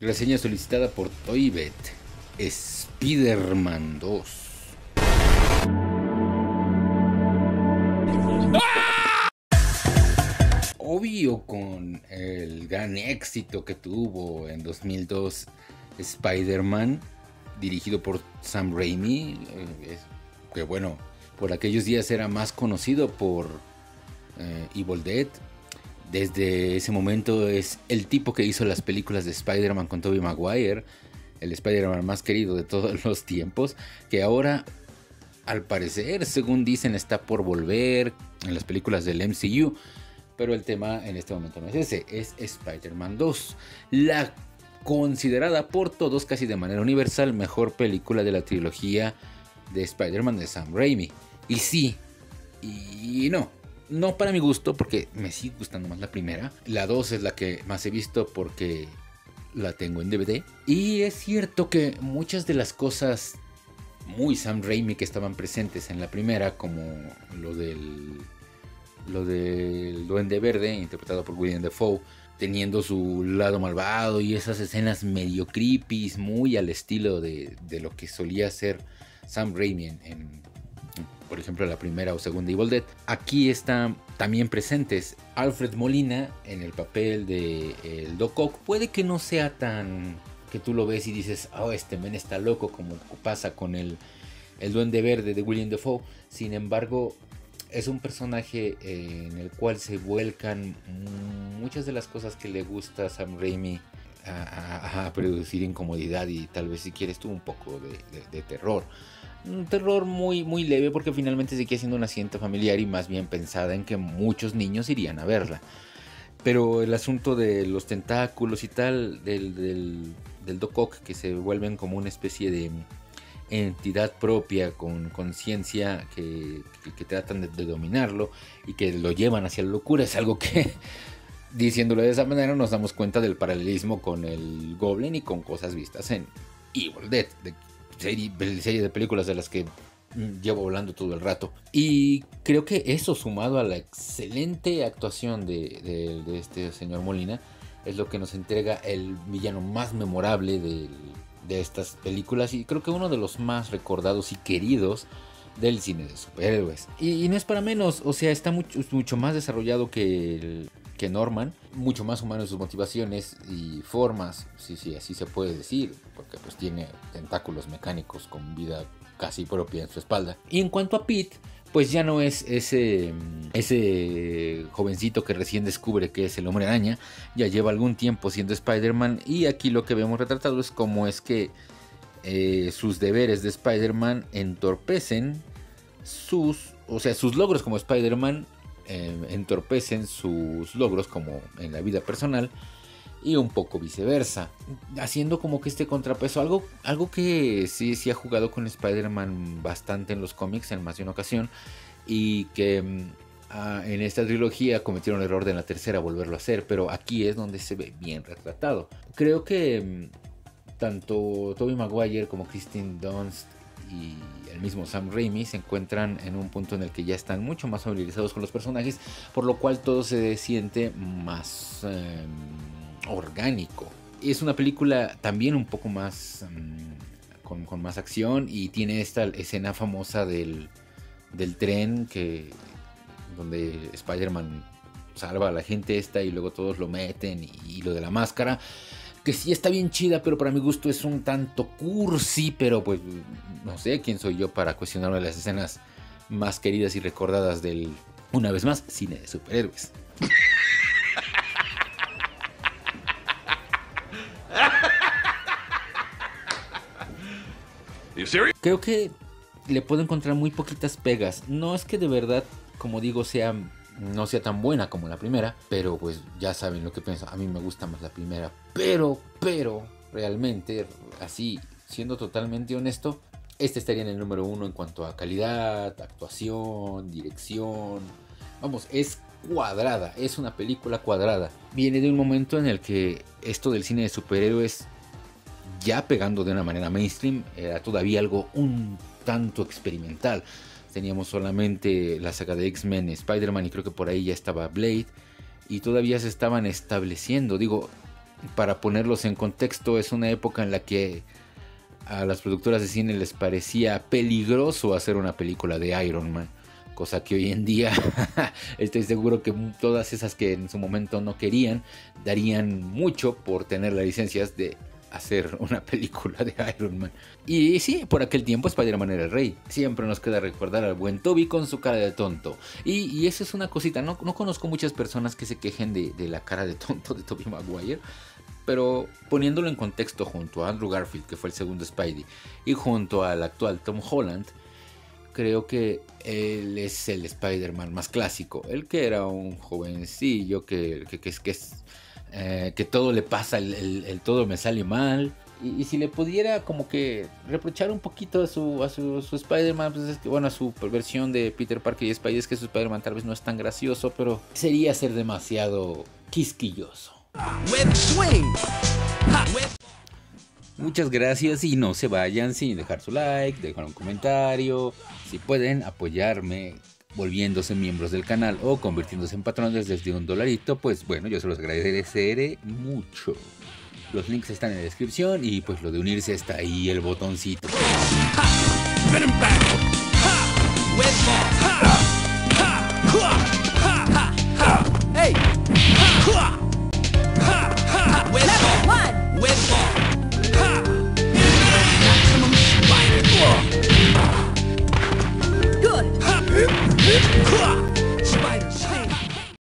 Reseña solicitada por Toybet. Spider-Man 2. Obvio con el gran éxito que tuvo en 2002 Spider-Man, dirigido por Sam Raimi, eh, que bueno, por aquellos días era más conocido por eh, Evil Dead. Desde ese momento es el tipo que hizo las películas de Spider-Man con Tobey Maguire, el Spider-Man más querido de todos los tiempos, que ahora al parecer, según dicen, está por volver en las películas del MCU. Pero el tema en este momento no es ese, es Spider-Man 2. La considerada por todos casi de manera universal mejor película de la trilogía de Spider-Man de Sam Raimi. Y sí, y no. No para mi gusto, porque me sigue gustando más la primera. La 2 es la que más he visto porque la tengo en DVD. Y es cierto que muchas de las cosas muy Sam Raimi que estaban presentes en la primera, como lo del, lo del Duende Verde, interpretado por William Defoe, teniendo su lado malvado y esas escenas medio creepy, muy al estilo de, lo que solía ser Sam Raimi en, por ejemplo, la primera o segunda Evil Dead. Aquí están también presentes Alfred Molina en el papel de el Doc Ock. Puede que no sea tan que tú lo ves y dices, oh, este men está loco, como pasa con el, el Duende Verde de William Defoe. Sin embargo, es un personaje eh, en el cual se vuelcan muchas de las cosas que le gusta a Sam Raimi a, producir incomodidad y tal vez si quieres tú un poco de, terror. Un terror muy, muy leve porque finalmente sigue siendo una asiento familiar y más bien pensada en que muchos niños irían a verla. Pero el asunto de los tentáculos y tal, del, del, del Doc que se vuelven como una especie de entidad propia con conciencia que, tratan de, dominarlo y que lo llevan hacia la locura. Es algo que, diciéndolo de esa manera, nos damos cuenta del paralelismo con el Goblin y con cosas vistas en Evil Dead, de serie, de películas de las que mm, llevo hablando todo el rato. Y creo que eso sumado a la excelente actuación de, este señor Molina es lo que nos entrega el villano más memorable de estas películas y creo que uno de los más recordados y queridos del cine de superhéroes. Y, no es para menos, o sea, está mucho, mucho más desarrollado que, que Norman, mucho más humano en sus motivaciones y formas, sí, sí, así se puede decir, porque pues tiene tentáculos mecánicos con vida casi propia en su espalda. Y en cuanto a Pete, pues ya no es ese, ese jovencito que recién descubre que es el hombre araña, ya lleva algún tiempo siendo Spider-Man y aquí lo que vemos retratado es cómo es que eh, sus deberes de Spider-Man entorpecen sus, o sea, sus logros como Spider-Man eh, entorpecen sus logros como en la vida personal y un poco viceversa, haciendo como que este contrapeso, algo, algo que sí, sí ha jugado con Spider-Man bastante en los cómics en más de una ocasión y que ah, en esta trilogía cometieron el error de en la tercera volverlo a hacer, pero aquí es donde se ve bien retratado. Creo que mm, tanto Tobey Maguire como Christine Dunst y el mismo Sam Raimi se encuentran en un punto en el que ya están mucho más familiarizados con los personajes, por lo cual todo se siente más... Em, orgánico. Es una película también un poco más mm, con, más acción y tiene esta escena famosa del, del tren que donde Spider-Man salva a la gente esta y luego todos lo meten y, lo de la máscara que sí está bien chida, pero para mi gusto es un tanto cursi, pero pues no sé quién soy yo para cuestionarme las escenas más queridas y recordadas del, una vez más, cine de superhéroes. Creo que le puedo encontrar muy poquitas pegas. No es que de verdad, como digo, sea no sea tan buena como la primera, pero pues ya saben lo que pienso. A mí me gusta más la primera, pero, pero, realmente, así, siendo totalmente honesto, este estaría en el número uno en cuanto a calidad, actuación, dirección. Vamos, es cuadrada, es una película cuadrada. Viene de un momento en el que esto del cine de superhéroes ya pegando de una manera mainstream, era todavía algo un tanto experimental. Teníamos solamente la saga de X-Men, Spider-Man y creo que por ahí ya estaba Blade. y todavía se estaban estableciendo. Digo, para ponerlos en contexto, es una época en la que a las productoras de cine les parecía peligroso hacer una película de Iron Man. Cosa que hoy en día estoy seguro que todas esas que en su momento no querían darían mucho por tener las licencias de hacer una película de Iron Man. Y sí, por aquel tiempo Spider-Man era el rey. Siempre nos queda recordar al buen Toby con su cara de tonto. Y, eso es una cosita, no, no, conozco muchas personas que se quejen de, de la cara de tonto de Toby Maguire. Pero poniéndolo en contexto junto a Andrew Garfield, que fue el segundo Spidey, y junto al actual Tom Holland, creo que él es el Spider-Man más clásico. El que era un jovencillo que, que, que es eh, que todo le pasa, el, todo me sale mal. Y, si le pudiera como que reprochar un poquito a su, a su, Spider-Man, pues es que, bueno, a su versión de Peter Parker y Spider, es que su Spider-Man tal vez no es tan gracioso, pero sería ser demasiado quisquilloso. Muchas gracias y no se vayan sin dejar su like, dejar un comentario. Si pueden apoyarme volviéndose miembros del canal o convirtiéndose en patrones desde un dolarito, pues bueno, yo se los agradeceré mucho. Los links están en la descripción y pues lo de unirse está ahí el botoncito.